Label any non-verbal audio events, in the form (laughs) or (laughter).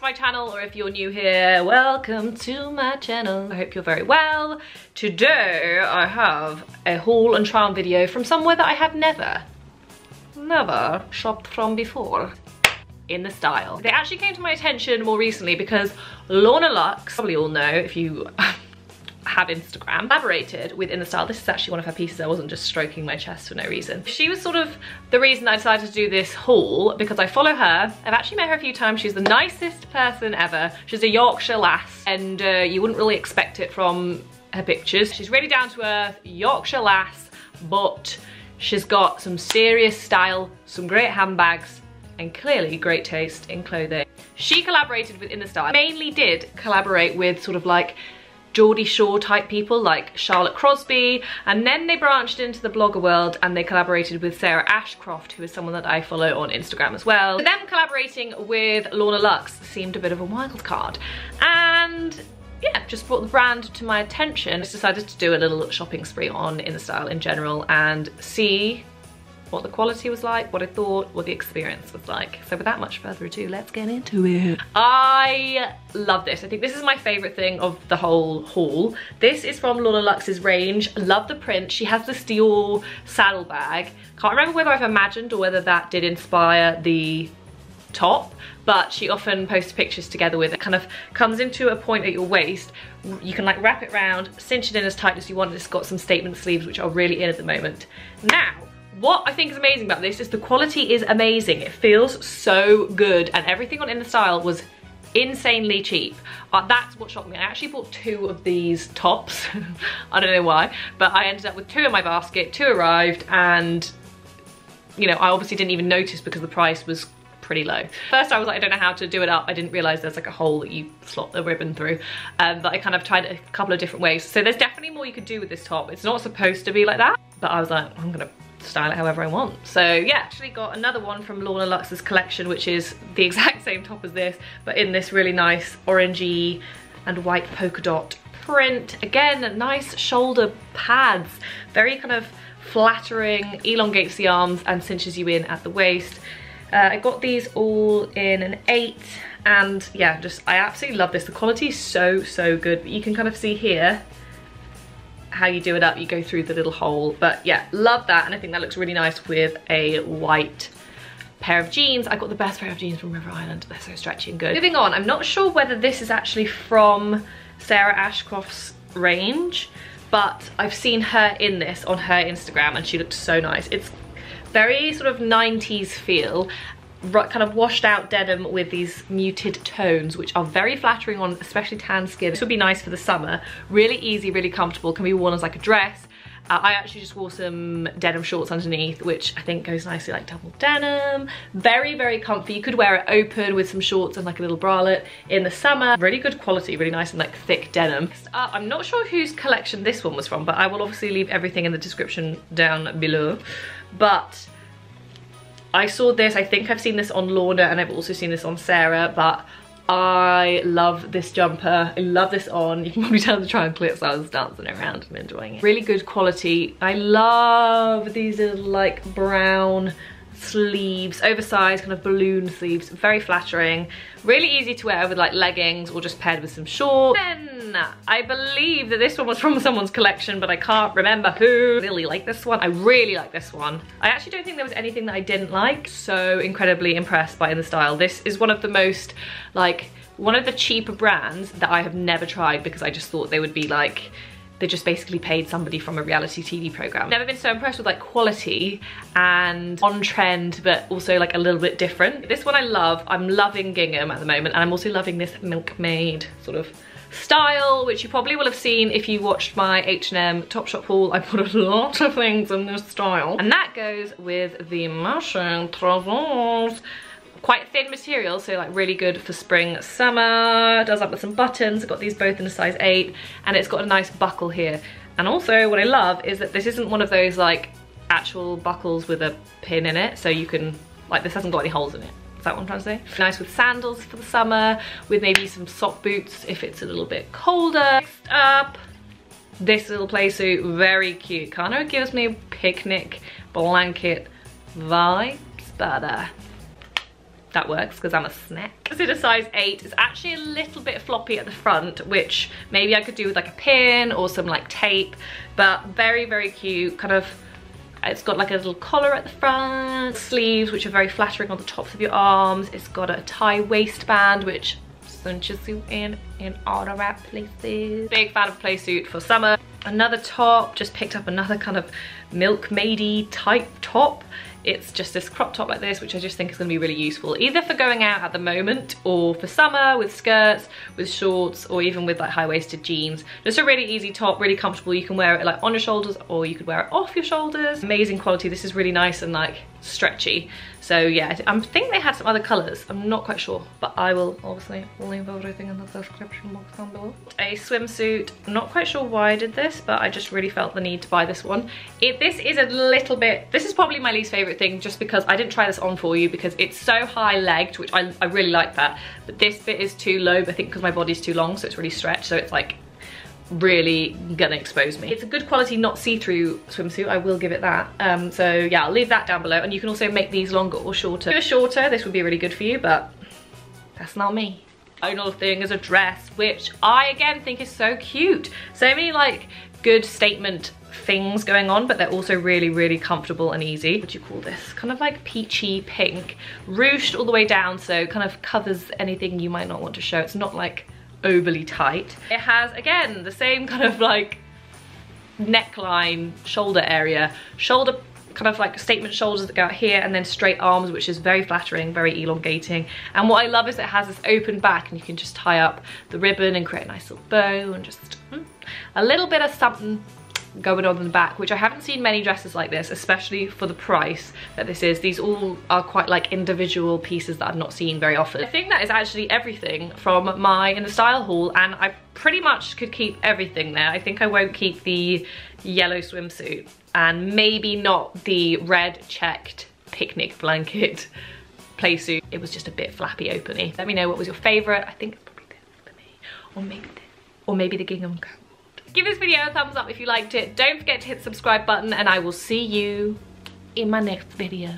to my channel or if you're new here, welcome to my channel. I hope you're very well. Today I have a haul and try on video from somewhere that I have never, never shopped from before in the style. They actually came to my attention more recently because Lorna Luxe, probably all know if you have Instagram, collaborated with In The Style. This is actually one of her pieces. I wasn't just stroking my chest for no reason. She was sort of the reason I decided to do this haul because I follow her. I've actually met her a few times. She's the nicest person ever. She's a Yorkshire lass and uh, you wouldn't really expect it from her pictures. She's really down to earth, Yorkshire lass, but she's got some serious style, some great handbags, and clearly great taste in clothing. She collaborated with In The Style, mainly did collaborate with sort of like Geordie Shore type people like Charlotte Crosby and then they branched into the blogger world and they collaborated with Sarah Ashcroft who is someone that I follow on Instagram as well. So them collaborating with Lorna Luxe seemed a bit of a wild card and yeah, just brought the brand to my attention. I just decided to do a little shopping spree on In The Style in general and see what the quality was like, what I thought, what the experience was like. So without much further ado, let's get into it. I love this. I think this is my favorite thing of the whole haul. This is from Lorna Luxe's range. Love the print. She has this Dior saddlebag. Can't remember whether I've imagined or whether that did inspire the top but she often posts pictures together with it kind of comes into a point at your waist you can like wrap it around cinch it in as tight as you want it's got some statement sleeves which are really in at the moment now what I think is amazing about this is the quality is amazing. It feels so good and everything on In The Style was insanely cheap. Uh, that's what shocked me. I actually bought two of these tops. (laughs) I don't know why, but I ended up with two in my basket, two arrived and you know, I obviously didn't even notice because the price was pretty low. First I was like, I don't know how to do it up. I didn't realize there's like a hole that you slot the ribbon through. Um, but I kind of tried a couple of different ways. So there's definitely more you could do with this top. It's not supposed to be like that, but I was like, I'm gonna style it however I want. So yeah, actually got another one from Lorna Luxe's collection, which is the (laughs) exact same top as this, but in this really nice orangey and white polka dot print. Again, nice shoulder pads, very kind of flattering, elongates the arms and cinches you in at the waist. Uh, I got these all in an eight and yeah, just I absolutely love this. The quality is so, so good, but you can kind of see here how you do it up, you go through the little hole. But yeah, love that. And I think that looks really nice with a white pair of jeans. I got the best pair of jeans from River Island. They're so stretchy and good. Moving on, I'm not sure whether this is actually from Sarah Ashcroft's range, but I've seen her in this on her Instagram and she looked so nice. It's very sort of 90s feel kind of washed out denim with these muted tones which are very flattering on especially tan skin. This would be nice for the summer. Really easy, really comfortable, can be worn as like a dress. Uh, I actually just wore some denim shorts underneath, which I think goes nicely like double denim. Very, very comfy. You could wear it open with some shorts and like a little bralette in the summer. Really good quality, really nice and like thick denim. Uh, I'm not sure whose collection this one was from, but I will obviously leave everything in the description down below. But I saw this, I think I've seen this on Lorna and I've also seen this on Sarah, but I love this jumper. I love this on. You can probably tell the triangle clips I was dancing around and enjoying it. Really good quality. I love these little like brown sleeves, oversized kind of balloon sleeves, very flattering. Really easy to wear with like leggings or just paired with some shorts. Then I believe that this one was from someone's collection, but I can't remember who. Really like this one. I really like this one. I actually don't think there was anything that I didn't like. So incredibly impressed by The Style. This is one of the most like, one of the cheaper brands that I have never tried because I just thought they would be like they just basically paid somebody from a reality TV program. Never been so impressed with like quality and on trend, but also like a little bit different. This one I love. I'm loving gingham at the moment and I'm also loving this milkmaid sort of style, which you probably will have seen if you watched my H&M Topshop haul. I put a lot of things in this style. And that goes with the Machin trousers quite thin material so like really good for spring summer does up with some buttons I've got these both in a size 8 and it's got a nice buckle here and also what I love is that this isn't one of those like actual buckles with a pin in it so you can like this hasn't got any holes in it is that what I'm trying to say? Nice with sandals for the summer, with maybe some sock boots if it's a little bit colder. Next up, this little play suit, very cute. Kind of gives me a picnic blanket vibes, but uh, that works because I'm a snack. A size 8. It's actually a little bit floppy at the front, which maybe I could do with like a pin or some like tape, but very, very cute. Kind of, it's got like a little collar at the front, sleeves, which are very flattering on the tops of your arms. It's got a tie waistband, which cinches you in in all the right places. Big fan of play suit for summer. Another top, just picked up another kind of milkmaidy type top it's just this crop top like this, which I just think is gonna be really useful, either for going out at the moment or for summer with skirts, with shorts, or even with like high-waisted jeans. Just a really easy top, really comfortable. You can wear it like on your shoulders or you could wear it off your shoulders. Amazing quality. This is really nice and like stretchy. So yeah, I think they had some other colors. I'm not quite sure, but I will obviously leave everything in the description box down below. A swimsuit, not quite sure why I did this, but I just really felt the need to buy this one. It, this is a little bit, this is probably my least favorite thing just because I didn't try this on for you because it's so high legged, which I, I really like that. But this bit is too low, I think because my body's too long, so it's really stretched. So it's like really gonna expose me. It's a good quality not see-through swimsuit, I will give it that. Um, so yeah, I'll leave that down below and you can also make these longer or shorter. If you're shorter, this would be really good for you, but that's not me. Final thing is a dress, which I again think is so cute. So many like good statement things going on, but they're also really, really comfortable and easy. What do you call this? Kind of like peachy pink, ruched all the way down, so kind of covers anything you might not want to show. It's not like overly tight. It has, again, the same kind of like neckline, shoulder area, shoulder kind of like statement shoulders that go out here and then straight arms which is very flattering very elongating and what I love is it has this open back and you can just tie up the ribbon and create a nice little bow and just hmm, a little bit of something going on in the back, which I haven't seen many dresses like this, especially for the price that this is. These all are quite like individual pieces that I've not seen very often. I think that is actually everything from my In The Style haul, and I pretty much could keep everything there. I think I won't keep the yellow swimsuit, and maybe not the red checked picnic blanket (laughs) play suit. It was just a bit flappy openy. Let me know what was your favorite. I think it's probably this for me, or maybe this, or maybe the gingham coat. Give this video a thumbs up if you liked it. Don't forget to hit the subscribe button and I will see you in my next video.